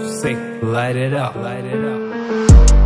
Sing, light it up, light it up.